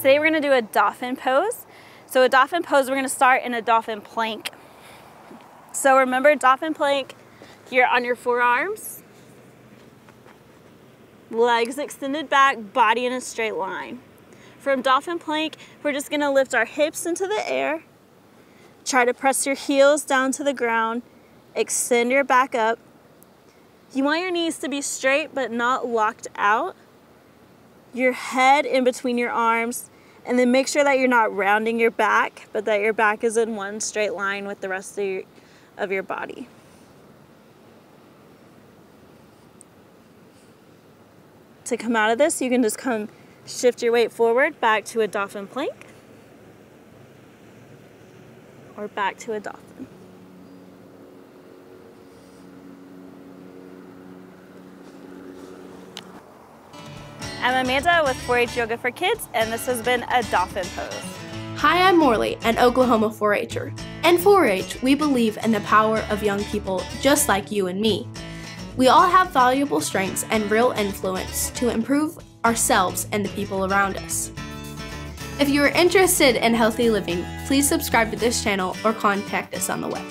Today we're gonna do a dolphin pose. So a dolphin pose, we're gonna start in a dolphin plank. So remember dolphin plank, you're on your forearms, legs extended back, body in a straight line. From dolphin plank, we're just gonna lift our hips into the air, try to press your heels down to the ground, extend your back up. You want your knees to be straight but not locked out. Your head in between your arms, and then make sure that you're not rounding your back, but that your back is in one straight line with the rest of your, of your body. To come out of this, you can just come shift your weight forward back to a dolphin plank or back to a dolphin. I'm Amanda with 4-H Yoga for Kids, and this has been a dolphin pose. Hi, I'm Morley, an Oklahoma 4-H'er. In 4-H, we believe in the power of young people just like you and me. We all have valuable strengths and real influence to improve ourselves and the people around us. If you are interested in healthy living, please subscribe to this channel or contact us on the web.